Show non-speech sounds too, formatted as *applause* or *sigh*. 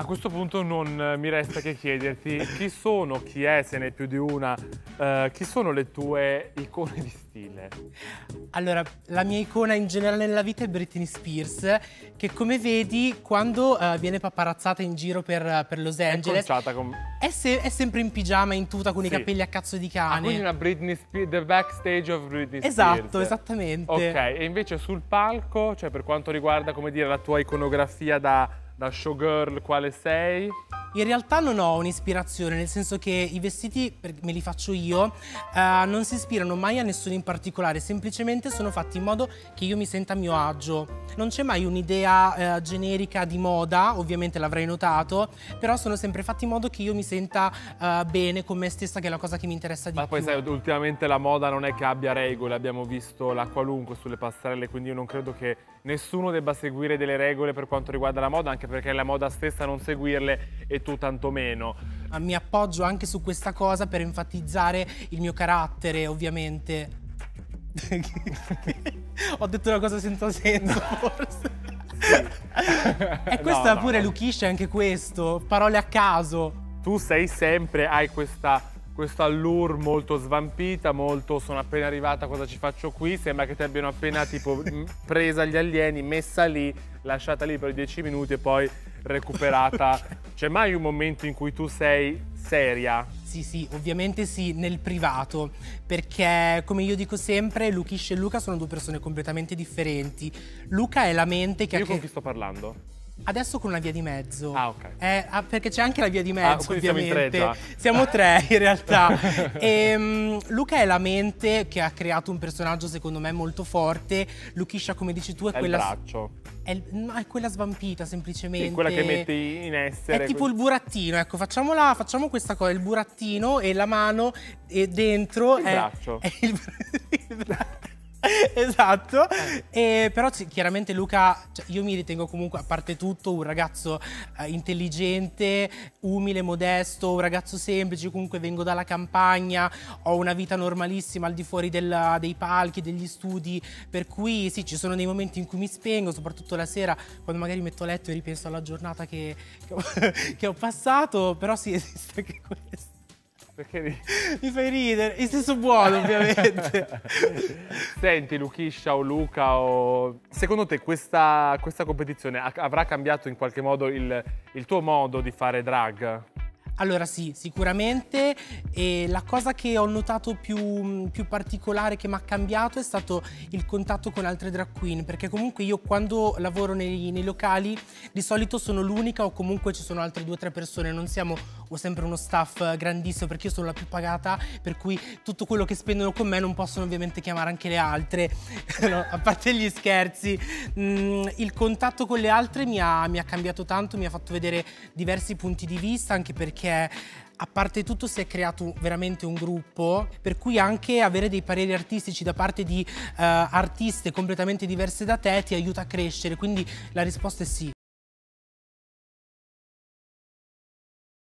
A questo punto non eh, mi resta che chiederti chi sono, chi è, se ne è più di una, eh, chi sono le tue icone di stile? Allora, la mia icona in generale nella vita è Britney Spears, che come vedi quando uh, viene paparazzata in giro per, per Los Angeles è, con... è, se è, sempre in pigiama, in tuta, con sì. i capelli a cazzo di cane. Ah, quindi una Britney Spears, the backstage of Britney Spears. Esatto, esattamente. Ok, e invece sul palco, cioè per quanto riguarda, come dire, la tua iconografia da da showgirl quale sei? In realtà non ho un'ispirazione, nel senso che i vestiti, me li faccio io, eh, non si ispirano mai a nessuno in particolare, semplicemente sono fatti in modo che io mi senta a mio agio. Non c'è mai un'idea eh, generica di moda, ovviamente l'avrei notato, però sono sempre fatti in modo che io mi senta eh, bene con me stessa, che è la cosa che mi interessa di Ma più. Ma poi sai, ultimamente la moda non è che abbia regole, abbiamo visto la qualunque sulle passerelle, quindi io non credo che nessuno debba seguire delle regole per quanto riguarda la moda, anche perché la moda stessa non seguirle e tu tantomeno. Mi appoggio anche su questa cosa per enfatizzare il mio carattere, ovviamente. *laughs* Ho detto una cosa senza senso, forse. E questa no, pure no. Luchisce anche questo, parole a caso. Tu sei sempre, hai questa questa allure molto svampita, molto sono appena arrivata, cosa ci faccio qui? Sembra che ti abbiano appena tipo presa gli alieni, messa lì, lasciata lì per dieci minuti e poi recuperata. C'è mai un momento in cui tu sei seria? Sì, sì, ovviamente sì, nel privato, perché come io dico sempre, Lukish e Luca sono due persone completamente differenti. Luca è la mente che... Io con chi sto parlando? Adesso con una via di mezzo. Ah, ok. Eh, ah, perché c'è anche la via di mezzo, ah, ovviamente. Siamo, tre, siamo tre in realtà. *laughs* e, um, Luca è la mente che ha creato un personaggio secondo me molto forte. Lukisha, come dici tu, è, è quella. Il braccio. È, no, è quella svampita semplicemente. È quella che metti in essere. È tipo il burattino, ecco, facciamola, facciamo questa cosa, il burattino e la mano e dentro il è, braccio. È il, *laughs* il braccio. *laughs* esatto, e, però chiaramente Luca, cioè, io mi ritengo comunque a parte tutto un ragazzo eh, intelligente, umile, modesto, un ragazzo semplice, comunque vengo dalla campagna, ho una vita normalissima al di fuori del, dei palchi, degli studi, per cui sì, ci sono dei momenti in cui mi spengo, soprattutto la sera, quando magari metto a letto e ripenso alla giornata che, che, *laughs* ho, che ho passato, però sì, esiste anche questo. Perché mi... *laughs* mi fai ridere? In senso buono, ovviamente. *laughs* Senti, Luchiscia o Luca, o... secondo te questa, questa competizione avrà cambiato in qualche modo il, il tuo modo di fare drag? Allora sì, sicuramente e la cosa che ho notato più, più particolare che mi ha cambiato è stato il contatto con altre drag queen perché comunque io quando lavoro nei, nei locali di solito sono l'unica o comunque ci sono altre due o tre persone, non siamo ho sempre uno staff grandissimo perché io sono la più pagata per cui tutto quello che spendono con me non possono ovviamente chiamare anche le altre, *laughs* no, a parte gli scherzi. Mm, il contatto con le altre mi ha, mi ha cambiato tanto, mi ha fatto vedere diversi punti di vista anche perché perché a parte tutto si è creato veramente un gruppo per cui anche avere dei pareri artistici da parte di uh, artiste completamente diverse da te ti aiuta a crescere, quindi la risposta è sì.